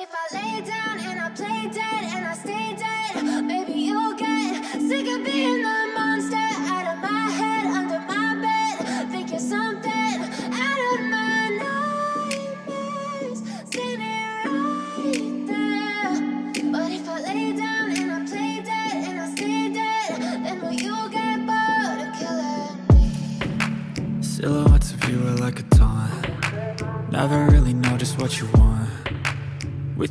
If I lay down and I play dead and I stay dead,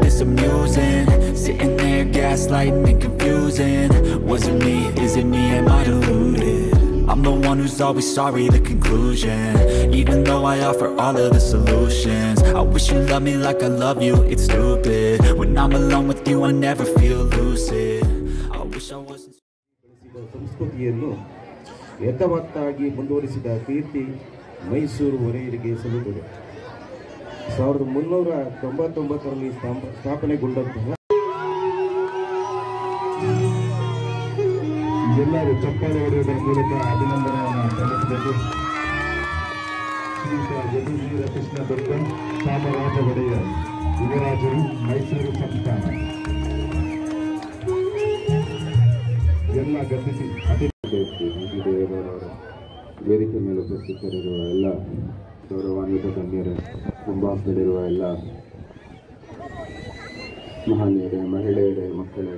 you think that this amusing Sitting there gaslighting and confusing Was it me, is it me, am I deluded? I'm the one who's always sorry, the conclusion Even though I offer all of the solutions I wish you loved me like I love you, it's stupid When I'm alone with you, I never feel lucid I wish I wasn't ಬೆಳೆಸಿದ ಸಂಸ್ಕೃತಿಯನ್ನು ಯಥಾವತ್ತಾಗಿ ಮುಂದುವರಿಸಿದ ಕೀರ್ತಿ ಮೈಸೂರು ಒಡೆಯರಿಗೆ ಸಲ್ಲುತ್ತದೆ ಸಾವಿರದ ಮುನ್ನೂರ ತೊಂಬತ್ತೊಂಬತ್ತರಲ್ಲಿ ಸ್ಥಾಪ- ಸ್ಥಾಪನೆಗೊಂಡಂತಹ ಎಲ್ಲರೂ ಚಪ್ಪಾಳೆ ಹೊಡೆಯುವುದರ ಮೂಲಕ ಅಭಿನಂದನೆಯನ್ನು ಸಲ್ಲಿಸಬೇಕು. ಯದುವೀರ ಕೃಷ್ಣ ದತ್ತ ಚಾಮರಾಜ ಒಡೆಯರ್, ಯುವರಾಜರು, ಮೈಸೂರು ಸಂಸ್ಥಾನ. ಎಲ್ಲ ಗತಿಸಿ ಅತಿ ವೇದಿಕೆ ಮೇಲೆ ಉಪಸ್ಥಿತರಿರುವ ಎಲ್ಲ ಗೌರವಾನ್ವಿತ ಗಣ್ಯರೇ ಮುಂಭಾಗದಲ್ಲಿರುವ ಎಲ್ಲ ಮಹನೀಯರೇ, ಮಹಿಳೆಯರೇ, ಮಕ್ಕಳೇ,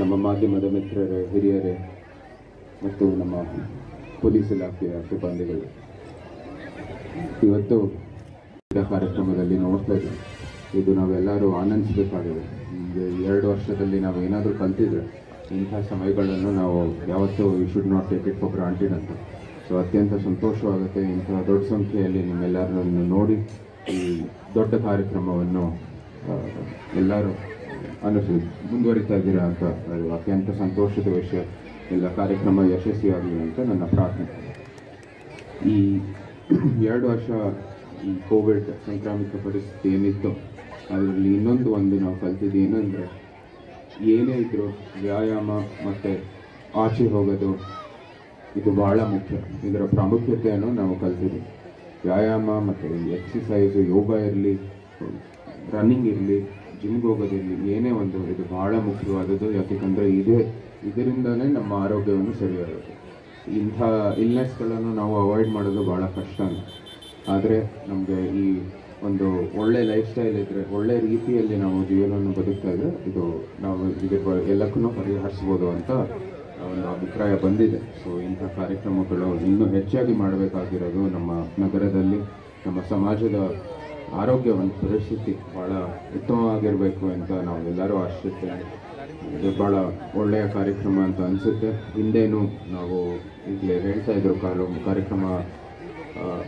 ನಮ್ಮ ಮಾಧ್ಯಮದ ಮಿತ್ರರೇ, ಹಿರಿಯರೇ, ಮತ್ತು ನಮ್ಮ ಪೊಲೀಸ್ ಇಲಾಖೆಯ ಸಿಬ್ಬಂದಿಗಳು. ಇವತ್ತು ಕಾರ್ಯಕ್ರಮದಲ್ಲಿ ನೋಡ್ತಾ ಇದ್ದೀವಿ. ಇದು ನಾವೆಲ್ಲರೂ ಆನಂದಿಸಬೇಕಾಗಿದೆ. ಈ ಎರಡು ವರ್ಷದಲ್ಲಿ ನಾವು ಏನಾದರೂ ಕಲ್ತಿದ್ರೆ ಇಂಥ ಸಮಯಗಳನ್ನು ನಾವು ಯಾವತ್ತೂ you should not take it for granted ಅಂತ. ಸೊ ಅತ್ಯಂತ ಸಂತೋಷವಾಗುತ್ತೆ ಇಂತಹ ದೊಡ್ಡ ಸಂಖ್ಯೆಯಲ್ಲಿ ನಿಮ್ಮೆಲ್ಲರನ್ನು ನೋಡಿ ಈ ದೊಡ್ಡ ಕಾರ್ಯಕ್ರಮವನ್ನು ಎಲ್ಲರೂ ಅನುಸರಿ ಮುಂದುವರಿತಾ ಇದ್ದೀರಾ ಅಂತ ಅದು ಅತ್ಯಂತ ಸಂತೋಷದ ವಿಷಯ ಎಲ್ಲ ಕಾರ್ಯಕ್ರಮ ಯಶಸ್ವಿಯಾಗಲಿ ಅಂತ ನನ್ನ ಪ್ರಾರ್ಥನೆ ಈ ಎರಡು ವರ್ಷ ಈ ಕೋವಿಡ್ ಸಾಂಕ್ರಾಮಿಕ ಪರಿಸ್ಥಿತಿ ಏನಿತ್ತು ಅದರಲ್ಲಿ ಇನ್ನೊಂದು ಒಂದು ನಾವು ಕಲ್ತಿದ್ದು ಏನಂದರೆ ಏನೇ ಇದ್ದರೂ ವ್ಯಾಯಾಮ ಮತ್ತು ಆಚೆ ಹೋಗೋದು ಇದು ಬಹಳ ಮುಖ್ಯ. ಇದರ ಪ್ರಾಮುಖ್ಯತೆಯನ್ನು ನಾವು ಕಲ್ತಿದ್ದೀವಿ. ವ್ಯಾಯಾಮ ಮತ್ತು ಎಕ್ಸಸೈಸು ಯೋಗ ಇರಲಿ ರನ್ನಿಂಗ್ ಇರಲಿ ಜಿಮ್ಗೆ ಹೋಗೋದಿರಲಿ ಏನೇ ಒಂದು, ಇದು ಬಹಳ ಮುಖ್ಯವಾದದ್ದು. ಯಾಕೆಂದರೆ ಇದೇ ಇದರಿಂದಲೇ ನಮ್ಮ ಆರೋಗ್ಯವನ್ನು ಸರಿಯಾಗುತ್ತೆ ಇಂಥ ಇಲ್ನೆಸ್ಗಳನ್ನು ನಾವು ಅವಾಯ್ಡ್ ಮಾಡೋದು ಭಾಳ ಕಷ್ಟ ಆದರೆ ನಮಗೆ ಈ ಒಂದು ಒಳ್ಳೆ ಲೈಫ್ ಸ್ಟೈಲ್ ಇದ್ದರೆ ಒಳ್ಳೆ ರೀತಿಯಲ್ಲಿ ನಾವು ಜೀವನವನ್ನು ಬದುಕ್ತಾ ಇದ್ದರೆ ಇದು ನಾವು ಇದಕ್ಕೆ ಎಲ್ಲಕ್ಕೂ ಪರಿಹರಿಸ್ಬೋದು ಅಂತ ಒಂದು ಅಭಿಪ್ರಾಯ ಬಂದಿದೆ. ಸೊ ಇಂಥ ಕಾರ್ಯಕ್ರಮಗಳು ಇನ್ನೂ ಹೆಚ್ಚಾಗಿ ಮಾಡಬೇಕಾಗಿರೋದು ನಮ್ಮ ನಗರದಲ್ಲಿ, ನಮ್ಮ ಸಮಾಜದ ಆರೋಗ್ಯವನ್ನು ಪರಿಸ್ಥಿತಿ ಭಾಳ ಉತ್ತಮವಾಗಿರಬೇಕು ಅಂತ ನಾವು ಎಲ್ಲರೂ ಆಶಿಸ್ತೇವೆ ಇದು ಭಾಳ ಒಳ್ಳೆಯ ಕಾರ್ಯಕ್ರಮ ಅಂತ ಅನಿಸುತ್ತೆ. ಹಿಂದೇನು ನಾವು ಈಗಲೇ ಹೇಳ್ತಾ ಇದ್ರು ಕಾರ್ಯಕ್ರಮ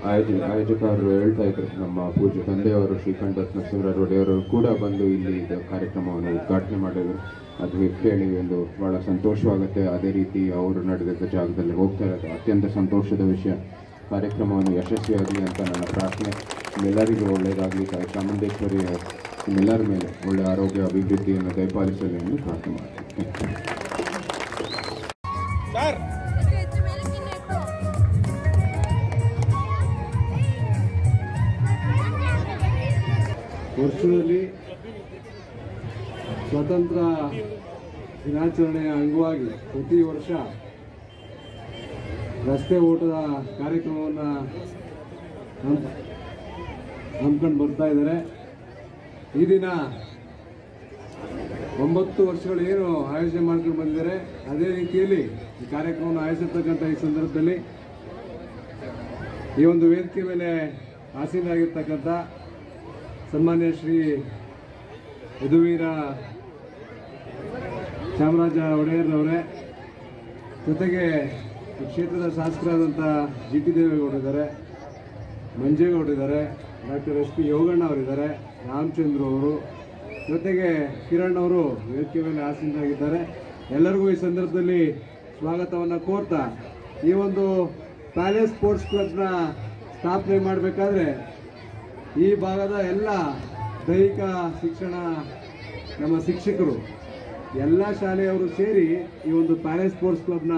ಆಯೋಜ ಆಯೋಜಕರು ಹೇಳ್ತಾ ಇದ್ರು. ನಮ್ಮ ಪೂಜ್ಯ ತಂದೆಯವರು ಶ್ರೀಕಂಠ ನರಸಿಂಹರಾಜ ಒಡೆಯವರು ಕೂಡ ಬಂದು ಇಲ್ಲಿ ಕಾರ್ಯಕ್ರಮವನ್ನು ಉದ್ಘಾಟನೆ ಮಾಡಿದರು. ಅದು ಕೇಳಿ ಒಂದು ಭಾಳ ಸಂತೋಷವಾಗುತ್ತೆ. ಅದೇ ರೀತಿ ಅವರು ನಡೆದಿದ್ದ ಜಾಗದಲ್ಲಿ ಹೋಗ್ತಾ ಇರೋದು ಅತ್ಯಂತ ಸಂತೋಷದ ವಿಷಯ. ಕಾರ್ಯಕ್ರಮವನ್ನು ಯಶಸ್ವಿಯಾಗಲಿ ಅಂತ ನನ್ನ ಪ್ರಾರ್ಥನೆ. ನಿಮ್ಮೆಲ್ಲರಿಗೂ ಒಳ್ಳೆಯದಾಗಲಿ. ಚಾಮುಂಡೇಶ್ವರಿ ನಿಮ್ಮೆಲ್ಲರ ಮೇಲೆ ಒಳ್ಳೆಯ ಆರೋಗ್ಯ, ಅಭಿವೃದ್ಧಿಯನ್ನು ದಯಪಾಲಿಸಲಿ ಎಂದು ಪ್ರಾರ್ಥನೆ ಮಾಡ್ತೀನಿ. ವರ್ಷದಲ್ಲಿ ಸ್ವತಂತ್ರ ದಿನಾಚರಣೆಯ ಅಂಗವಾಗಿ ಪ್ರತಿ ವರ್ಷ ರಸ್ತೆ ಓಟದ ಕಾರ್ಯಕ್ರಮವನ್ನು ಹಮ್ಕೊಂಡು ಬರ್ತಾ ಇದ್ದಾರೆ. ಈ ದಿನ ಒಂಬತ್ತು ವರ್ಷಗಳು ಏನು ಆಯೋಜನೆ ಮಾಡ್ಕೊಂಡು ಬಂದಿದ್ದಾರೆ. ಅದೇ ರೀತಿಯಲ್ಲಿ ಈ ಕಾರ್ಯಕ್ರಮವನ್ನು ಆಯೋಜಿಸತಕ್ಕಂಥ ಈ ಸಂದರ್ಭದಲ್ಲಿ ಈ ಒಂದು ವೇದಿಕೆ ಮೇಲೆ ಆಸೀನರಾಗಿರ್ತಕ್ಕಂಥ ಸನ್ಮಾನ್ಯ ಶ್ರೀ ಯದುವೀರ ಚಾಮರಾಜ ಒಡೆಯರ್ನವರೇ, ಜೊತೆಗೆ ಕ್ಷೇತ್ರದ ಶಾಸಕರಾದಂಥ ಜಿ ಟಿ ದೇವೇಗೌಡರಿದ್ದಾರೆ, ಮಂಜೇಗೌಡರಿದ್ದಾರೆ, ಡಾಕ್ಟರ್ ಎಸ್ ಪಿ ಯೋಗಣ್ಣ ಅವರಿದ್ದಾರೆ, ರಾಮಚಂದ್ರ ಅವರು, ಜೊತೆಗೆ ಕಿರಣ್ ಅವರು ವೇದಿಕೆ ಮೇಲೆ ಆಸೀನರಾಗಿದ್ದಾರೆ. ಎಲ್ಲರಿಗೂ ಈ ಸಂದರ್ಭದಲ್ಲಿ ಸ್ವಾಗತವನ್ನು ಕೋರ್ತಾ, ಈ ಒಂದು ಪ್ಯಾಲೇಸ್ ಸ್ಪೋರ್ಟ್ಸ್ ಕ್ಲಬ್ನ ಸ್ಥಾಪನೆ ಮಾಡಬೇಕಾದ್ರೆ ಈ ಭಾಗದ ಎಲ್ಲ ದೈಹಿಕ ಶಿಕ್ಷಣ ನಮ್ಮ ಶಿಕ್ಷಕರು, ಎಲ್ಲ ಶಾಲೆಯವರು ಸೇರಿ ಈ ಒಂದು ಪ್ಯಾಲೇಸ್ ಸ್ಪೋರ್ಟ್ಸ್ ಕ್ಲಬ್ನ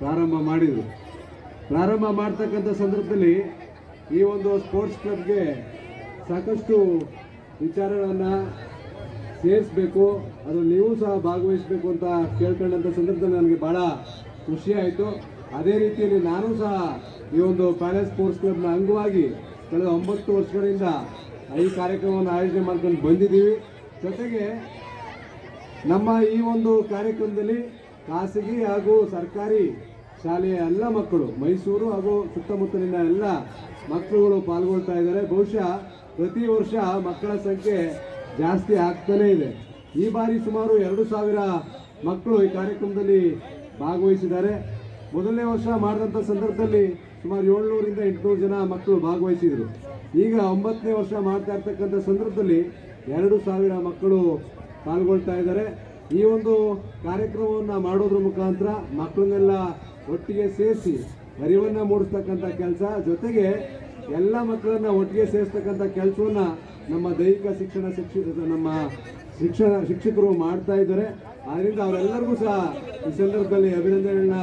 ಪ್ರಾರಂಭ ಮಾಡಿದರು. ಪ್ರಾರಂಭ ಮಾಡ್ತಕ್ಕಂಥ ಸಂದರ್ಭದಲ್ಲಿ ಈ ಒಂದು ಸ್ಪೋರ್ಟ್ಸ್ ಕ್ಲಬ್ಗೆ ಸಾಕಷ್ಟು ವಿಚಾರಗಳನ್ನು ಸೇರಿಸಬೇಕು, ಅದು ನೀವು ಸಹ ಭಾಗವಹಿಸಬೇಕು ಅಂತ ಕೇಳ್ಕೊಂಡಂಥ ಸಂದರ್ಭದಲ್ಲಿ ನನಗೆ ಭಾಳ ಖುಷಿ ಆಯಿತು ಅದೇ ರೀತಿಯಲ್ಲಿ ನಾನು ಸಹ ಈ ಒಂದು ಪ್ಯಾಲೇಸ್ ಸ್ಪೋರ್ಟ್ಸ್ ಕ್ಲಬ್ನ ಅಂಗವಾಗಿ ಕಳೆದ ಒಂಬತ್ತು ವರ್ಷಗಳಿಂದ ಈ ಕಾರ್ಯಕ್ರಮವನ್ನು ಆಯೋಜನೆ ಮಾಡ್ಕೊಂಡು ಬಂದಿದ್ದೀವಿ. ಜೊತೆಗೆ ನಮ್ಮ ಈ ಒಂದು ಕಾರ್ಯಕ್ರಮದಲ್ಲಿ ಖಾಸಗಿ ಹಾಗೂ ಸರ್ಕಾರಿ ಶಾಲೆಯ ಎಲ್ಲ ಮಕ್ಕಳು, ಮೈಸೂರು ಹಾಗೂ ಸುತ್ತಮುತ್ತಲಿನ ಎಲ್ಲ ಮಕ್ಕಳುಗಳು ಪಾಲ್ಗೊಳ್ತಾ ಇದ್ದಾರೆ. ಬಹುಶಃ ಪ್ರತಿ ವರ್ಷ ಮಕ್ಕಳ ಸಂಖ್ಯೆ ಜಾಸ್ತಿ ಆಗ್ತಾನೇ ಇದೆ. ಈ ಬಾರಿ ಸುಮಾರು ಎರಡು ಸಾವಿರ ಮಕ್ಕಳು ಈ ಕಾರ್ಯಕ್ರಮದಲ್ಲಿ ಭಾಗವಹಿಸಿದ್ದಾರೆ. ಮೊದಲನೇ ವರ್ಷ ಮಾಡಿದಂಥ ಸಂದರ್ಭದಲ್ಲಿ ಸುಮಾರು ಏಳ್ನೂರಿಂದ ಎಂಟುನೂರು ಜನ ಮಕ್ಕಳು ಭಾಗವಹಿಸಿದರು. ಈಗ ಒಂಬತ್ತನೇ ವರ್ಷ ಮಾಡ್ತಾ ಇರ್ತಕ್ಕಂಥ ಸಂದರ್ಭದಲ್ಲಿ ಎರಡು ಸಾವಿರ ಮಕ್ಕಳು ಪಾಲ್ಗೊಳ್ತಾ ಇದ್ದಾರೆ. ಈ ಒಂದು ಕಾರ್ಯಕ್ರಮವನ್ನು ಮಾಡೋದ್ರ ಮುಖಾಂತರ ಮಕ್ಕಳನ್ನೆಲ್ಲ ಒಟ್ಟಿಗೆ ಸೇರಿಸಿ ಅರಿವನ್ನು ಮೂಡಿಸ್ತಕ್ಕಂಥ ಕೆಲಸ, ಜೊತೆಗೆ ಎಲ್ಲ ಮಕ್ಕಳನ್ನ ಒಟ್ಟಿಗೆ ಸೇರಿಸ್ತಕ್ಕಂಥ ಕೆಲಸವನ್ನ ನಮ್ಮ ದೈಹಿಕ ಶಿಕ್ಷಣ ಶಿಕ್ಷ, ನಮ್ಮ ಶಿಕ್ಷಣ ಶಿಕ್ಷಕರು ಮಾಡ್ತಾ ಇದ್ದಾರೆ. ಆದ್ದರಿಂದ ಅವರೆಲ್ಲರಿಗೂ ಸಹ ಈ ಸಂದರ್ಭದಲ್ಲಿ ಅಭಿನಂದನೆಗಳನ್ನ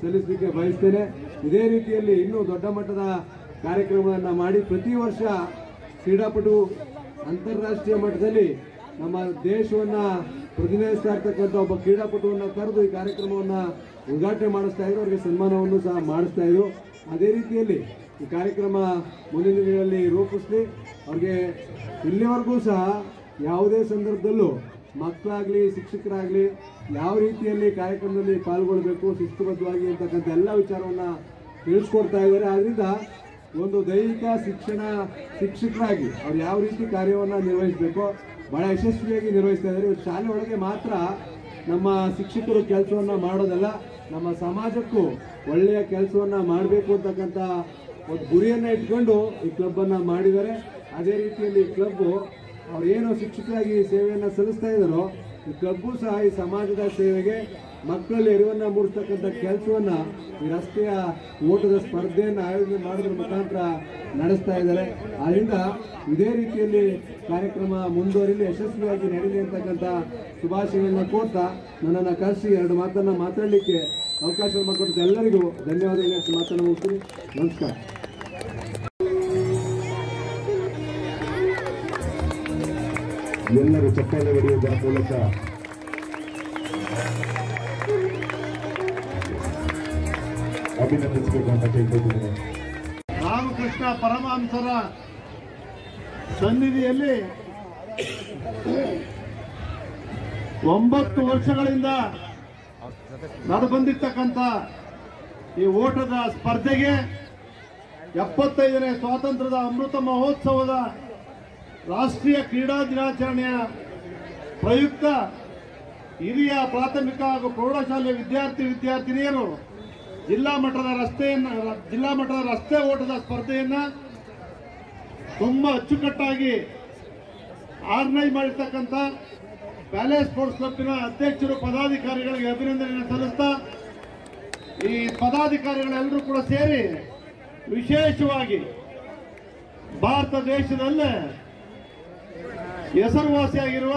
ಸಲ್ಲಿಸಲಿಕ್ಕೆ ಬಯಸ್ತೇನೆ. ಇದೇ ರೀತಿಯಲ್ಲಿ ಇನ್ನೂ ದೊಡ್ಡ ಮಟ್ಟದ ಕಾರ್ಯಕ್ರಮಗಳನ್ನು ಮಾಡಿ ಪ್ರತಿ ವರ್ಷ ಕ್ರೀಡಾಪಟು ಅಂತಾರಾಷ್ಟ್ರೀಯ ಮಟ್ಟದಲ್ಲಿ ನಮ್ಮ ದೇಶವನ್ನು ಪ್ರತಿನಿಧಿಸ್ತಾ ಇರ್ತಕ್ಕಂಥ ಒಬ್ಬ ಕ್ರೀಡಾಪಟುವನ್ನು ಕರೆದು ಈ ಕಾರ್ಯಕ್ರಮವನ್ನು ಉದ್ಘಾಟನೆ ಮಾಡಿಸ್ತಾ ಇದ್ರು, ಅವರಿಗೆ ಸನ್ಮಾನವನ್ನು ಸಹ ಮಾಡಿಸ್ತಾ ಇದ್ರು. ಅದೇ ರೀತಿಯಲ್ಲಿ ಈ ಕಾರ್ಯಕ್ರಮ ಮುಂದಿನ ದಿನಗಳಲ್ಲಿ ರೂಪಿಸಲಿ. ಅವ್ರಿಗೆ ಇಲ್ಲಿವರೆಗೂ ಸಹ ಯಾವುದೇ ಸಂದರ್ಭದಲ್ಲೂ ಮಕ್ಕಳಾಗ್ಲಿ, ಶಿಕ್ಷಕರಾಗ್ಲಿ ಯಾವ ರೀತಿಯಲ್ಲಿ ಕಾರ್ಯಕ್ರಮದಲ್ಲಿ ಪಾಲ್ಗೊಳ್ಬೇಕು, ಶಿಸ್ತುಬದ್ಧವಾಗಿ ಅಂತಕ್ಕಂಥ ಎಲ್ಲ ವಿಚಾರವನ್ನ ತಿಳಿಸ್ಕೊಡ್ತಾ ಇದ್ದಾರೆ. ಆದ್ದರಿಂದ ಒಂದು ದೈಹಿಕ ಶಿಕ್ಷಣ ಶಿಕ್ಷಕರಾಗಿ ಅವ್ರು ಯಾವ ರೀತಿ ಕಾರ್ಯವನ್ನು ನಿರ್ವಹಿಸಬೇಕು, ಬಹಳ ಯಶಸ್ವಿಯಾಗಿ ನಿರ್ವಹಿಸ್ತಾ ಇದ್ದಾರೆ. ಇವತ್ತು ಶಾಲೆ ಒಳಗೆ ಮಾತ್ರ ನಮ್ಮ ಶಿಕ್ಷಕರು ಕೆಲಸವನ್ನು ಮಾಡೋದಲ್ಲ, ನಮ್ಮ ಸಮಾಜಕ್ಕೂ ಒಳ್ಳೆಯ ಕೆಲಸವನ್ನ ಮಾಡಬೇಕು ಅಂತಕ್ಕಂಥ ಒಂದು ಗುರಿಯನ್ನ ಇಟ್ಕೊಂಡು ಈ ಕ್ಲಬ್ ಅನ್ನ ಮಾಡಿದ್ದಾರೆ. ಅದೇ ರೀತಿಯಲ್ಲಿ ಈ ಕ್ಲಬ್ ಅವ್ರೇನು ಶಿಕ್ಷಕರಾಗಿ ಸೇವೆಯನ್ನು ಸಲ್ಲಿಸ್ತಾ ಇದ್ದಾರೋ, ಈ ಕ್ಲಬ್ಬು ಸಹ ಈ ಸಮಾಜದ ಸೇವೆಗೆ ಮಕ್ಕಳಲ್ಲಿ ಅರಿವನ್ನು ಮೂಡಿಸ್ತಕ್ಕಂಥ ಕೆಲಸವನ್ನು ಈ ರಸ್ತೆಯ ಓಟದ ಸ್ಪರ್ಧೆಯನ್ನು ಆಯೋಜನೆ ಮಾಡೋದ್ರ ಮುಖಾಂತರ ನಡೆಸ್ತಾ ಇದ್ದಾರೆ. ಆದ್ದರಿಂದ ಇದೇ ರೀತಿಯಲ್ಲಿ ಕಾರ್ಯಕ್ರಮ ಮುಂದುವರಿಲಿ, ಯಶಸ್ವಿಯಾಗಿ ನಡೆಯಲಿ ಅಂತಕ್ಕಂಥ ಶುಭಾಶಯಗಳನ್ನ ಕೋರ್ತಾ ನನ್ನನ್ನು ಕರೆಸಿ ಎರಡು ಮಾತನ್ನು ಮಾತಾಡಲಿಕ್ಕೆ ಅವಕಾಶ ಮಾಡಿಕೊಟ್ಟಿದ್ದ ಎಲ್ಲರಿಗೂ ಧನ್ಯವಾದಗಳು. ಮಾತನ್ನು ಮುಗಿಸ್ತೀನಿ ನಮಸ್ಕಾರ. ಎಲ್ಲರೂ ಚಪ್ಪಾಳೆ ಹೊಡೆಯುವುದರ ಮೂಲಕ. ಅಭಿನಂದಿಸಬೇಕು ಅಂತ ಕೇಳ್ಕೊತಿದ್ದೇನೆ ರಾಮಕೃಷ್ಣ ಪರಮಹಂಸರ ಸನ್ನಿಧಿಯಲ್ಲಿ ಒಂಬತ್ತು ವರ್ಷಗಳಿಂದ ನಡೆಬಂದಿರ್ತಕ್ಕಂಥ ಈ ಓಟದ ಸ್ಪರ್ಧೆಗೆ ಎಪ್ಪತ್ತೈದನೇ ಸ್ವಾತಂತ್ರ್ಯದ ಅಮೃತ ಮಹೋತ್ಸವದ ರಾಷ್ಟ್ರೀಯ ಕ್ರೀಡಾ ದಿನಾಚರಣೆಯ ಪ್ರಯುಕ್ತ ಹಿರಿಯ ಪ್ರಾಥಮಿಕ ಹಾಗೂ ಪ್ರೌಢಶಾಲೆಯ ವಿದ್ಯಾರ್ಥಿ ವಿದ್ಯಾರ್ಥಿನಿಯರು ಜಿಲ್ಲಾ ಮಟ್ಟದ ರಸ್ತೆಯನ್ನ, ಜಿಲ್ಲಾ ಮಟ್ಟದ ರಸ್ತೆ ಓಟದ ಸ್ಪರ್ಧೆಯನ್ನ ತುಂಬಾ ಅಚ್ಚುಕಟ್ಟಾಗಿ ಆರ್ಗನೈಸ್ ಮಾಡಿರ್ತಕ್ಕಂಥ ಪ್ಯಾಲೇಸ್ ಸ್ಪೋರ್ಟ್ಸ್ ಕ್ಲಬ್ನ ಅಧ್ಯಕ್ಷರು, ಪದಾಧಿಕಾರಿಗಳಿಗೆ ಅಭಿನಂದನೆಯನ್ನು ಸಲ್ಲಿಸ್ತಾ, ಈ ಪದಾಧಿಕಾರಿಗಳೆಲ್ಲರೂ ಕೂಡ ಸೇರಿ ವಿಶೇಷವಾಗಿ ಭಾರತ ದೇಶದಲ್ಲೇ ಹೆಸರುವಾಸಿಯಾಗಿರುವ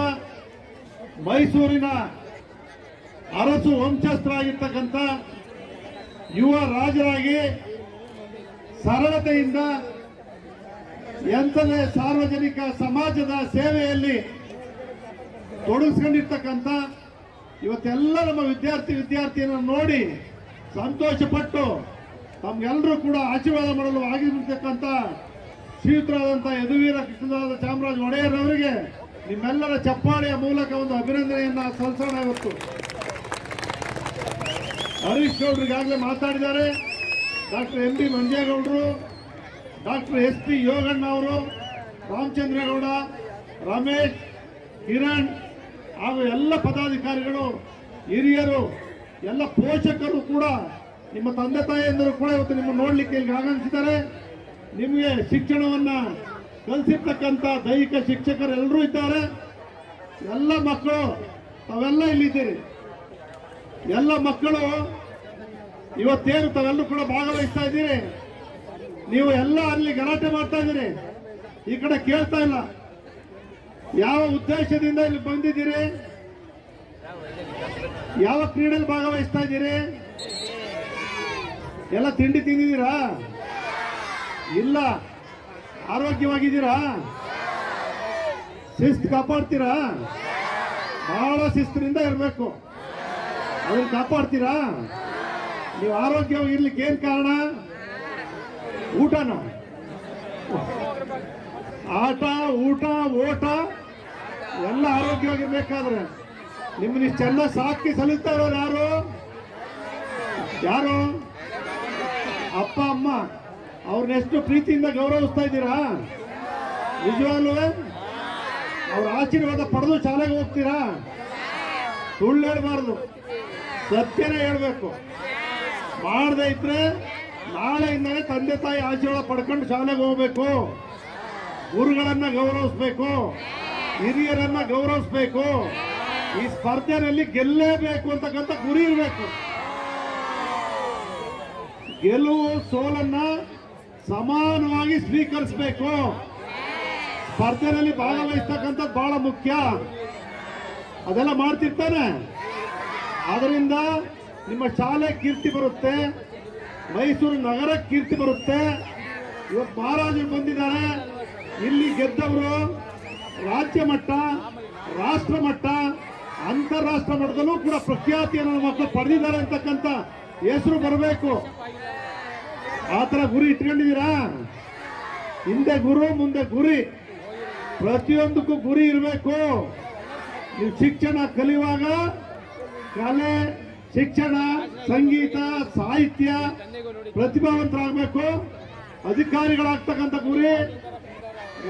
ಮೈಸೂರಿನ ಅರಸು ವಂಶಸ್ಥರಾಗಿರ್ತಕ್ಕಂಥ ಯುವ ರಾಜರಾಗಿ ಸರಳತೆಯಿಂದ ಎಂತಲೇ ಸಾರ್ವಜನಿಕ ಸಮಾಜದ ಸೇವೆಯಲ್ಲಿ ತೊಡಗಿಸ್ಕೊಂಡಿರ್ತಕ್ಕಂಥ ಇವತ್ತೆಲ್ಲ ನಮ್ಮ ವಿದ್ಯಾರ್ಥಿ ವಿದ್ಯಾರ್ಥಿಯನ್ನು ನೋಡಿ ಸಂತೋಷಪಟ್ಟು ತಮ್ಗೆಲ್ಲರೂ ಕೂಡ ಆಶೀರ್ವಾದ ಮಾಡಲು ಆಗಿರ್ತಕ್ಕಂಥ ಶ್ರೀಯುತರಾದಂಥ ಯದುವೀರ ಕೃಷ್ಣದಾದ ಚಾಮರಾಜ ಒಡೆಯರ್ ಅವರಿಗೆ ನಿಮ್ಮೆಲ್ಲರ ಚಪ್ಪಾಳೆಯ ಮೂಲಕ ಒಂದು ಅಭಿನಂದನೆಯನ್ನ ಸಲ್ಲಿಸೋಣ ಇವತ್ತು. ಹರೀಶ್ ಗೌಡ್ರು ಈಗಾಗಲೇ ಮಾತಾಡಿದ್ದಾರೆ. ಡಾಕ್ಟರ್ ಎಂ ಬಿ ಮಂಜೇಗೌಡರು, ಡಾಕ್ಟರ್ ಎಸ್ ಪಿ ಯೋಗಣ್ಣ ಅವರು, ರಾಮಚಂದ್ರೇಗೌಡ, ರಮೇಶ್, ಕಿರಣ್ ಹಾಗೂ ಎಲ್ಲ ಪದಾಧಿಕಾರಿಗಳು, ಹಿರಿಯರು, ಎಲ್ಲ ಪೋಷಕರು ಕೂಡ ನಿಮ್ಮ ತಂದೆ ತಾಯಿಯಂದರು ಕೂಡ ಇವತ್ತು ನಿಮ್ಮ ನೋಡಲಿಕ್ಕೆ ಇಲ್ಲಿ ಆಗಮಿಸಿದ್ದಾರೆ. ನಿಮಗೆ ಶಿಕ್ಷಣವನ್ನ ಕಲಿಸಿರ್ತಕ್ಕಂಥ ದೈಹಿಕ ಶಿಕ್ಷಕರೆಲ್ಲರೂ ಇದ್ದಾರೆ. ಎಲ್ಲ ಮಕ್ಕಳು, ತಾವೆಲ್ಲ ಇಲ್ಲಿದ್ದೀರಿ. ಎಲ್ಲ ಮಕ್ಕಳು ಇವತ್ತೇನು ತಾವೆಲ್ಲರೂ ಕೂಡ ಭಾಗವಹಿಸ್ತಾ ಇದ್ದೀರಿ. ನೀವು ಎಲ್ಲ ಅಲ್ಲಿ ಗಲಾಟೆ ಮಾಡ್ತಾ ಇದ್ದೀರಿ. ಈ ಕಡೆ ಕೇಳ್ತಾ ಇಲ್ಲ. ಯಾವ ಉದ್ದೇಶದಿಂದ ಇಲ್ಲಿ ಬಂದಿದ್ದೀರಿ? ಯಾವ ಕ್ರೀಡೆಯಲ್ಲಿ ಭಾಗವಹಿಸ್ತಾ ಇದ್ದೀರಿ? ಎಲ್ಲ ತಿಂಡಿ ತಿಂದಿದ್ದೀರಾ? ಇಲ್ಲ. ಆರೋಗ್ಯವಾಗಿದ್ದೀರಾ? ಶಿಸ್ತು ಕಾಪಾಡ್ತೀರಾ? ಬಹಳ ಶಿಸ್ತಿನಿಂದ ಇರಬೇಕು. ಅದನ್ನ ಕಾಪಾಡ್ತೀರಾ? ನೀವು ಆರೋಗ್ಯವಾಗಿ ಇರ್ಲಿಕ್ಕೆ ಏನ್ ಕಾರಣ? ಊಟನ? ಆಟ, ಊಟ, ಓಟ, ಎಲ್ಲ ಆರೋಗ್ಯವಾಗಿರ್ಬೇಕಾದ್ರೆ ನಿಮ್ಮನ್ನ ಚೆನ್ನಾಗಿ ಸಾಕಿ ಸಲಿಸ್ತಾ ಇರೋರು ಯಾರು? ಯಾರು? ಅಪ್ಪ, ಅಮ್ಮ. ಅವ್ರನ್ನ ಎಷ್ಟು ಪ್ರೀತಿಯಿಂದ ಗೌರವಿಸ್ತಾ ಇದ್ದೀರಾ? ನಿಜವಾಗ್ಲೂ? ಅವ್ರ ಆಶೀರ್ವಾದ ಪಡೆದು ಶಾಲೆಗೆ ಹೋಗ್ತೀರಾ? ಸುಳ್ಳು ಹೇಳ್ಬಾರ್ದು. ಸತ್ಯನೇ ಹೇಳ್ಬೇಕು. ಮಾಡದೇ ಇದ್ರೆ ನಾಳೆಯಿಂದಲೇ ತಂದೆ ತಾಯಿ ಆಶೀರ್ವಾದ ಪಡ್ಕೊಂಡು ಶಾಲೆಗೆ ಹೋಗ್ಬೇಕು. ಗುರುಗಳನ್ನ ಗೌರವಿಸ್ಬೇಕು. ಹಿರಿಯರನ್ನ ಗೌರವಿಸ್ಬೇಕು. ಈ ಸ್ಪರ್ಧೆನಲ್ಲಿ ಗೆಲ್ಲೇಬೇಕು ಅಂತಕ್ಕಂಥ ಗುರಿ ಇರಬೇಕು. ಗೆಲುವು ಸೋಲನ್ನ ಸಮಾನವಾಗಿ ಸ್ವೀಕರಿಸಬೇಕು. ಸ್ಪರ್ಧೆಯಲ್ಲಿ ಭಾಗವಹಿಸ್ತಕ್ಕಂಥದ್ದು ಬಹಳ ಮುಖ್ಯ. ಅದೆಲ್ಲ ಮಾಡ್ತಿರ್ತಾನೆ. ಅದರಿಂದ ನಿಮ್ಮ ಶಾಲೆ ಕೀರ್ತಿ ಬರುತ್ತೆ. ಮೈಸೂರು ನಗರ ಕೀರ್ತಿ ಬರುತ್ತೆ. ಇವತ್ತು ಮಹಾರಾಜರು ಬಂದಿದ್ದಾರೆ. ಇಲ್ಲಿ ಗೆದ್ದವರು ರಾಜ್ಯ ಮಟ್ಟ, ರಾಷ್ಟ್ರ ಮಟ್ಟ, ಅಂತಾರಾಷ್ಟ್ರ ಮಟ್ಟದಲ್ಲೂ ಕೂಡ ಪ್ರಖ್ಯಾತಿಯನ್ನು ಮಕ್ಕಳು ಪಡೆದಿದ್ದಾರೆ ಅಂತಕ್ಕಂಥ ಹೆಸರು ಬರಬೇಕು. ಆ ಥರ ಗುರಿ ಇಟ್ಕೊಂಡಿದ್ದೀರಾ? ಹಿಂದೆ ಗುರು, ಮುಂದೆ ಗುರಿ. ಪ್ರತಿಯೊಂದಕ್ಕೂ ಗುರಿ ಇರಬೇಕು. ನೀವು ಶಿಕ್ಷಣ ಕಲಿಯುವಾಗ ಕಲೆ, ಶಿಕ್ಷಣ, ಸಂಗೀತ, ಸಾಹಿತ್ಯ ಪ್ರತಿಭಾವಂತರಾಗಬೇಕು. ಅಧಿಕಾರಿಗಳಾಗ್ತಕ್ಕಂಥ ಗುರಿ,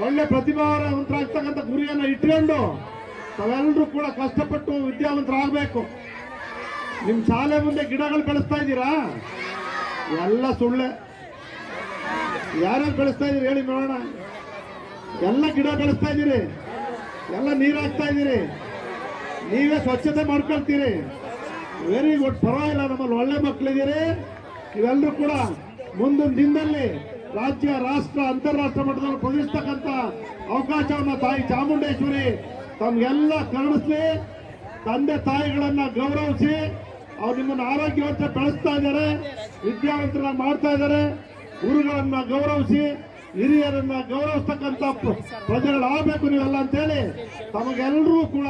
ಒಳ್ಳೆ ಪ್ರತಿಭಾವಂತರಾಗ್ತಕ್ಕಂಥ ಗುರಿಯನ್ನ ಇಟ್ಕೊಂಡು ತಾವೆಲ್ಲರೂ ಕೂಡ ಕಷ್ಟಪಟ್ಟು ವಿದ್ಯಾವಂತರಾಗಬೇಕು. ನಿಮ್ಮ ಶಾಲೆ ಮುಂದೆ ಗಿಡಗಳು ಬೆಳೆಸ್ತಾ ಇದ್ದೀರಾ? ಎಲ್ಲ ಸುಳ್ಳೆ. ಯಾರ್ಯಾರು ಬೆಳೆಸ್ತಾ ಇದೀರಿ ಹೇಳಿ ನೋಡೋಣ ಎಲ್ಲ ಗಿಡ ಬೆಳೆಸ್ತಾ ಇದ್ದೀರಿ. ಎಲ್ಲ ನೀರು ಹಾಕ್ತಾ ಇದ್ದೀರಿ. ನೀವೇ ಸ್ವಚ್ಛತೆ ಮಾಡ್ಕೊಳ್ತೀರಿ. ವೆರಿ ಗುಡ್ ಪರವಾಗಿಲ್ಲ, ನಮ್ಮಲ್ಲಿ ಒಳ್ಳೆ ಮಕ್ಕಳಿದ್ದೀರಿ ಇವೆಲ್ಲರೂ ಕೂಡ ಮುಂದಿನ ದಿನದಲ್ಲಿ ರಾಜ್ಯ, ರಾಷ್ಟ್ರ, ಅಂತಾರಾಷ್ಟ್ರ ಮಟ್ಟದಲ್ಲಿ ಪ್ರವೇಶಿಸ್ತಕ್ಕಂಥ ಅವಕಾಶವನ್ನು ತಾಯಿ ಚಾಮುಂಡೇಶ್ವರಿ ತಮ್ಗೆಲ್ಲ ಕರುಣಿಸ್ಲಿ, ತಂದೆ ತಾಯಿಗಳನ್ನ ಗೌರವಿಸಿ, ಅವ್ರು ನಿಮ್ಮನ್ನು ಆರೋಗ್ಯವಂತ ಬೆಳೆಸ್ತಾ ಇದ್ದಾರೆ, ವಿದ್ಯಾವಂತರನ್ನ ಮಾಡ್ತಾ ಇದ್ದಾರೆ. ಗುರುಗಳನ್ನ ಗೌರವಿಸಿ, ಹಿರಿಯರನ್ನ ಗೌರವಿಸ್ತಕ್ಕಂಥ ಪ್ರಜೆಗಳು ಪ್ರಜೆಗಳಾಗಬೇಕು ನೀವೆಲ್ಲ ಅಂತೇಳಿ ತಮಗೆಲ್ಲರೂ ಕೂಡ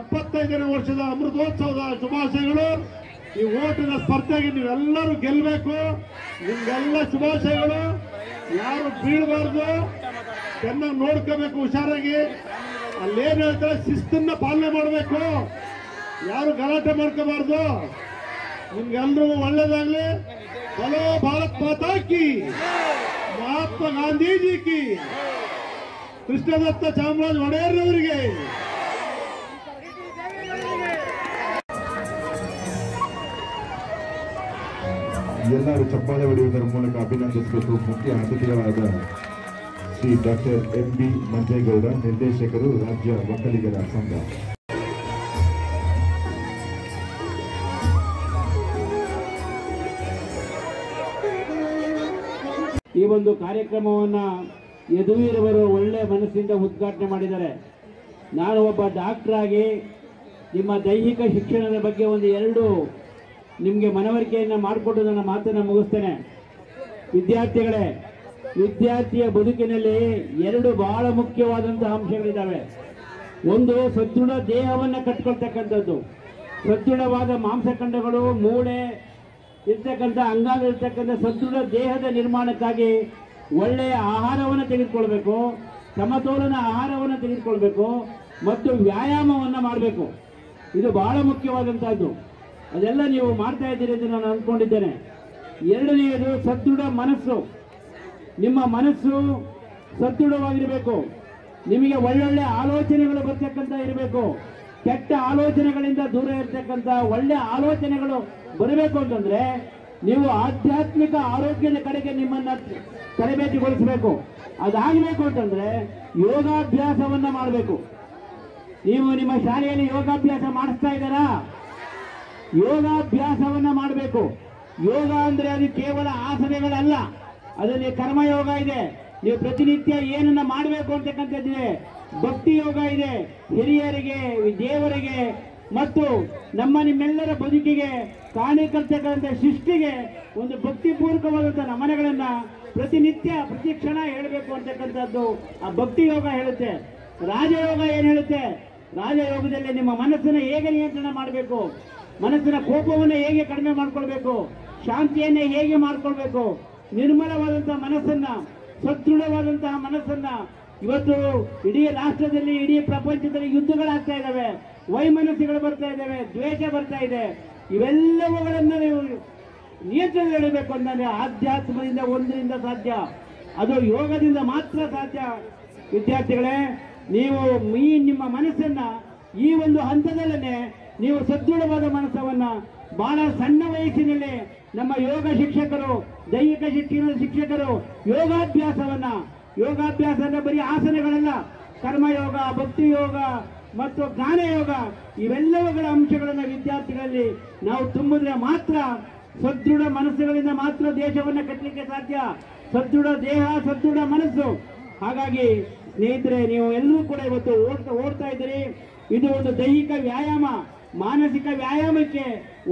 ಎಪ್ಪತ್ತೈದನೇ ವರ್ಷದ ಅಮೃತೋತ್ಸವದ ಶುಭಾಶಯಗಳು. ಈ ಓಟಿನ ಸ್ಪರ್ಧೆಗೆ ನೀವೆಲ್ಲರೂ ಗೆಲ್ಲಬೇಕು ನಿಮ್ಗೆಲ್ಲ ಶುಭಾಶಯಗಳು. ಯಾರು ಬೀಳಬಾರ್ದು ಚೆನ್ನಾಗಿ ನೋಡ್ಕೋಬೇಕು ಹುಷಾರಾಗಿ. ಅಲ್ಲೇನ್ ಹೇಳ್ತಾರೆ? ಶಿಸ್ತನ್ನ ಪಾಲನೆ ಮಾಡಬೇಕು. ಯಾರು ಗಲಾಟೆ ಮಾಡ್ಕೋಬಾರ್ದು. ನಿಮ್ಗೆಲ್ರಿಗೂ ಒಳ್ಳೇದಾಗ್ಲಿ. ಬಲೋ ಭಾರತ್ ಮಾತಾ ಕಿ. ಮಹಾತ್ಮ ಗಾಂಧೀಜಿ ಕಿ. ಕೃಷ್ಣದತ್ತ ಚಾಮರಾಜ ಒಡೆಯರ್ರವರಿಗೆ. ಎಲ್ಲರೂ ಚಪ್ಪಾಳೆ ಹೊಡೆಯುವುದರ ಮೂಲಕ ಅಭಿನಂದಿಸಬೇಕು. ಮುಖ್ಯ ಅತಿಥಿಗಳಾದ Shri doctor M B Manjegowda, ನಿರ್ದೇಶಕರು, ರಾಜ್ಯ ಒಕ್ಕಲಿಗರ ಸಂಘ. ಈ ಒಂದು ಕಾರ್ಯಕ್ರಮವನ್ನು ಯದುವೀರವರು ಒಳ್ಳೆ ಮನಸ್ಸಿಂದ ಉದ್ಘಾಟನೆ ಮಾಡಿದ್ದಾರೆ. ನಾನು ಒಬ್ಬ ಡಾಕ್ಟರ್ ಆಗಿ ನಿಮ್ಮ ದೈಹಿಕ ಶಿಕ್ಷಣದ ಬಗ್ಗೆ ಒಂದು ಎರಡು ನಿಮಗೆ ಮನವರಿಕೆಯನ್ನು ಮಾಡಿಕೊಟ್ಟು ನನ್ನ ಮಾತನ್ನು ಮುಗಿಸ್ತೇನೆ. ವಿದ್ಯಾರ್ಥಿಗಳೇ, ವಿದ್ಯಾರ್ಥಿಯ ಬದುಕಿನಲ್ಲಿ ಎರಡು ಬಹಳ ಮುಖ್ಯವಾದಂತಹ ಅಂಶಗಳಿದ್ದಾವೆ. ಒಂದು ಸದೃಢ ದೇಹವನ್ನು ಕಟ್ಕೊಳ್ತಕ್ಕಂಥದ್ದು. ಸದೃಢವಾದ ಮಾಂಸಖಂಡಗಳು, ಮೂಳೆ ಇರ್ತಕ್ಕಂಥ ಅಂಗಾಂಗ ಸದೃಢ ದೇಹದ ನಿರ್ಮಾಣಕ್ಕಾಗಿ ಒಳ್ಳೆಯ ಆಹಾರವನ್ನು ತೆಗೆದುಕೊಳ್ಬೇಕು, ಸಮತೋಲನ ಆಹಾರವನ್ನು ತೆಗೆದುಕೊಳ್ಬೇಕು ಮತ್ತು ವ್ಯಾಯಾಮವನ್ನು ಮಾಡಬೇಕು. ಇದು ಬಹಳ ಮುಖ್ಯವಾದಂಥದ್ದು ಅದೆಲ್ಲ ನೀವು ಮಾಡ್ತಾ ಇದ್ದೀರಿ ಅಂತ ನಾನು ಅಂದ್ಕೊಂಡಿದ್ದೇನೆ. ಎರಡನೆಯದು ಸದೃಢ ಮನಸ್ಸು. ನಿಮ್ಮ ಮನಸ್ಸು ಸದೃಢವಾಗಿರಬೇಕು. ನಿಮಗೆ ಒಳ್ಳೊಳ್ಳೆ ಆಲೋಚನೆಗಳು ಬರ್ತಕ್ಕಂಥ ಇರಬೇಕು. ಕೆಟ್ಟ ಆಲೋಚನೆಗಳಿಂದ ದೂರ ಇರತಕ್ಕಂತ ಒಳ್ಳೆ ಆಲೋಚನೆಗಳು ಬರಬೇಕು ಅಂತಂದ್ರೆ ನೀವು ಆಧ್ಯಾತ್ಮಿಕ ಆರೋಗ್ಯದ ಕಡೆಗೆ ನಿಮ್ಮನ್ನ ತರಬೇತಿಗೊಳಿಸಬೇಕು. ಅದಾಗಬೇಕು ಅಂತಂದ್ರೆ ಯೋಗಾಭ್ಯಾಸವನ್ನ ಮಾಡಬೇಕು. ನೀವು ನಿಮ್ಮ ಶಾಲೆಯಲ್ಲಿ ಯೋಗಾಭ್ಯಾಸ ಮಾಡಿಸ್ತಾ ಇದ್ದಾರಾ? ಯೋಗಾಭ್ಯಾಸವನ್ನ ಮಾಡಬೇಕು. ಯೋಗ ಅಂದ್ರೆ ಅದು ಕೇವಲ ಆಸನೆಗಳಲ್ಲ. ಅದರಲ್ಲಿ ಕರ್ಮಯೋಗ ಇದೆ. ನೀವು ಪ್ರತಿನಿತ್ಯ ಏನನ್ನ ಮಾಡಬೇಕು ಅಂತಕ್ಕಂಥದ್ದಿದೆ. ಭಕ್ತಿ ಯೋಗ ಇದೆ. ಹಿರಿಯರಿಗೆ, ದೇವರಿಗೆ ಮತ್ತು ನಮ್ಮ ನಿಮ್ಮೆಲ್ಲರ ಬದುಕಿಗೆ ಕಾಣಿಕರ್ತಕ್ಕಂಥ ಸೃಷ್ಟಿಗೆ ಒಂದು ಭಕ್ತಿಪೂರ್ವಕವಾದಂಥ ನಮನಗಳನ್ನ ಪ್ರತಿನಿತ್ಯ, ಪ್ರತಿ ಕ್ಷಣ ಹೇಳಬೇಕು ಅಂತಕ್ಕಂಥದ್ದು ಆ ಭಕ್ತಿ ಯೋಗ ಹೇಳುತ್ತೆ. ರಾಜಯೋಗ ಏನು ಹೇಳುತ್ತೆ? ರಾಜಯೋಗದಲ್ಲಿ ನಿಮ್ಮ ಮನಸ್ಸನ್ನು ಹೇಗೆ ನಿಯಂತ್ರಣ ಮಾಡಬೇಕು? ಮನಸ್ಸಿನ ಕೋಪವನ್ನು ಹೇಗೆ ಕಡಿಮೆ ಮಾಡಿಕೊಳ್ಬೇಕು? ಶಾಂತಿಯನ್ನ ಹೇಗೆ ಮಾಡ್ಕೊಳ್ಬೇಕು? ನಿರ್ಮಲವಾದಂತಹ ಮನಸ್ಸನ್ನ, ಸದೃಢವಾದಂತಹ ಮನಸ್ಸನ್ನ ಇವತ್ತು ಇಡೀ ರಾಷ್ಟ್ರದಲ್ಲಿ, ಇಡೀ ಪ್ರಪಂಚದಲ್ಲಿ ಯುದ್ಧಗಳಾಗ್ತಾ ಇದ್ದಾವೆ. ವೈಮನಸ್ಸುಗಳು ಬರ್ತಾ ಇದ್ದಾವೆ, ದ್ವೇಷ ಬರ್ತಾ ಇದೆ. ಇವೆಲ್ಲವುಗಳನ್ನ ನೀವು ನಿಯಂತ್ರಣ ಹೇಳಬೇಕು ಅಂದರೆ ಆಧ್ಯಾತ್ಮದಿಂದ ಒಂದರಿಂದ ಸಾಧ್ಯ. ಅದು ಯೋಗದಿಂದ ಮಾತ್ರ ಸಾಧ್ಯ. ವಿದ್ಯಾರ್ಥಿಗಳೇ, ನೀವು ಈ ನಿಮ್ಮ ಮನಸ್ಸನ್ನ ಈ ಒಂದು ಹಂತದಲ್ಲೇ ನೀವು ಸದೃಢವಾದ ಮನಸ್ಸವನ್ನ ಬಹಳ ಸಣ್ಣ ವಯಸ್ಸಿನಲ್ಲಿ ನಮ್ಮ ಯೋಗ ಶಿಕ್ಷಕರು, ದೈಹಿಕ ಶಿಕ್ಷಣ ಶಿಕ್ಷಕರು ಯೋಗಾಭ್ಯಾಸವನ್ನ ಯೋಗಾಭ್ಯಾಸ ಅಂದ್ರೆ ಬರೀ ಆಸನಗಳಲ್ಲ, ಕರ್ಮಯೋಗ ಭಕ್ತಿ ಯೋಗ ಮತ್ತು ಜ್ಞಾನಯೋಗ, ಇವೆಲ್ಲವುಗಳ ಅಂಶಗಳನ್ನು ವಿದ್ಯಾರ್ಥಿಗಳಲ್ಲಿ ನಾವು ತುಂಬಿದ್ರೆ ಮಾತ್ರ ಸದೃಢ ಮನಸ್ಸುಗಳಿಂದ ಮಾತ್ರ ದೇಶವನ್ನು ಕಟ್ಟಲಿಕ್ಕೆ ಸಾಧ್ಯ. ಸದೃಢ ದೇಹ, ಸದೃಢ ಮನಸ್ಸು. ಹಾಗಾಗಿ ಸ್ನೇಹಿತರೆ, ನೀವು ಎಲ್ಲರೂ ಕೂಡ ಇವತ್ತು ಓಡ್ತಾ ಓಡ್ತಾ ಇದ್ದೀರಿ. ಇದು ಒಂದು ದೈಹಿಕ ವ್ಯಾಯಾಮ. ಮಾನಸಿಕ ವ್ಯಾಯಾಮಕ್ಕೆ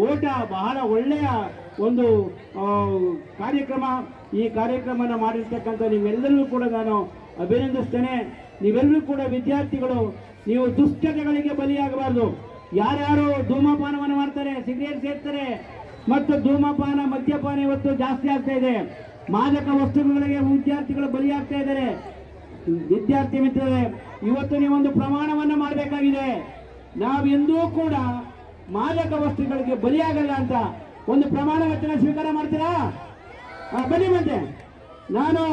ಓಟ ಬಹಳ ಒಳ್ಳೆಯ ಒಂದು ಕಾರ್ಯಕ್ರಮ. ಈ ಕಾರ್ಯಕ್ರಮನ ಮಾಡಿರ್ತಕ್ಕಂಥ ನಿಮ್ಮೆಲ್ಲರಿಗೂ ಕೂಡ ನಾನು ಅಭಿನಂದಿಸ್ತೇನೆ. ನೀವೆಲ್ಲರೂ ಕೂಡ ವಿದ್ಯಾರ್ಥಿಗಳು, ನೀವು ದುಷ್ಟತೆಗಳಿಗೆ ಬಲಿಯಾಗಬಾರ್ದು. ಯಾರ್ಯಾರು ಧೂಮಪಾನವನ್ನು ಮಾಡ್ತಾರೆ, ಸಿಗರೇಟ್ ಸೇರ್ತಾರೆ ಮತ್ತು ಧೂಮಪಾನ, ಮದ್ಯಪಾನ ಇವತ್ತು ಜಾಸ್ತಿ ಆಗ್ತಾ ಇದೆ. ಮಾದಕ ವಸ್ತುಗಳಿಗೆ ವಿದ್ಯಾರ್ಥಿಗಳು ಬಲಿಯಾಗ್ತಾ ಇದ್ದಾರೆ. ವಿದ್ಯಾರ್ಥಿ ಮಿತ್ರರೇ, ಇವತ್ತು ನೀವೊಂದು ಪ್ರಮಾಣವನ್ನು ಮಾಡಬೇಕಾಗಿದೆ. ನಾವೆಂದೂ ಕೂಡ ಮಾದಕ ವಸ್ತುಗಳಿಗೆ ಬಲಿಯಾಗಲ್ಲ ಅಂತ ಒಂದು ಪ್ರಮಾಣ ವಚನ ಸ್ವೀಕಾರ ಮಾಡ್ತೀರಾ? ಬನ್ನಿ ಮತ್ತೆ. ನಾನು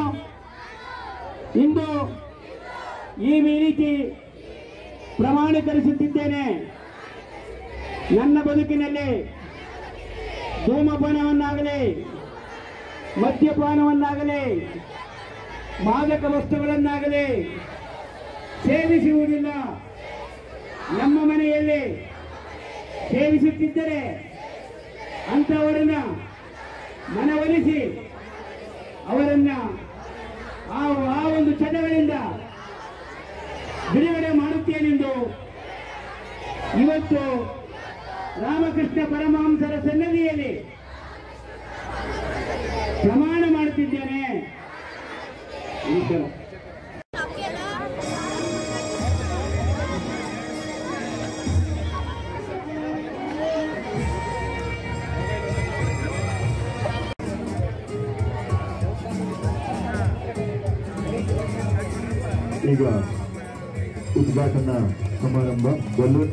ಇಂದು ಈ ರೀತಿ ಪ್ರಮಾಣೀಕರಿಸುತ್ತಿದ್ದೇನೆ. ನನ್ನ ಬದುಕಿನಲ್ಲಿ ಧೂಮಪಾನವನ್ನಾಗಲಿ, ಮದ್ಯಪಾನವನ್ನಾಗಲಿ, ಮಾದಕ ವಸ್ತುಗಳನ್ನಾಗಲಿ ಸೇವಿಸುವುದಿಲ್ಲ. ನಮ್ಮ ಮನೆಯಲ್ಲಿ ಸೇವಿಸುತ್ತಿದ್ದರೆ ಅಂಥವರನ್ನ ಮನವೊಲಿಸಿ ಅವರನ್ನ ಆ ಆ ಒಂದು ಚಟಗಳಿಂದ ಬಿಡುಗಡೆ ಮಾಡುತ್ತೇನೆಂದು ಇವತ್ತು ರಾಮಕೃಷ್ಣ ಪರಮಹಂಸರ ಸನ್ನದಿಯಲ್ಲಿ ಪ್ರಮಾಣ ಮಾಡುತ್ತಿದ್ದೇನೆ. ಈಗ ಉದ್ಘಾಟನಾ ಸಮಾರಂಭ ಬಲೂನ್